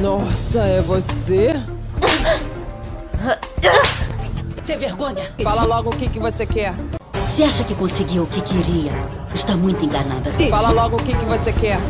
Nossa, é você? Tem vergonha. Fala logo o que, que você quer. Você acha que conseguiu o que queria, está muito enganada. Fala logo o que, que você quer.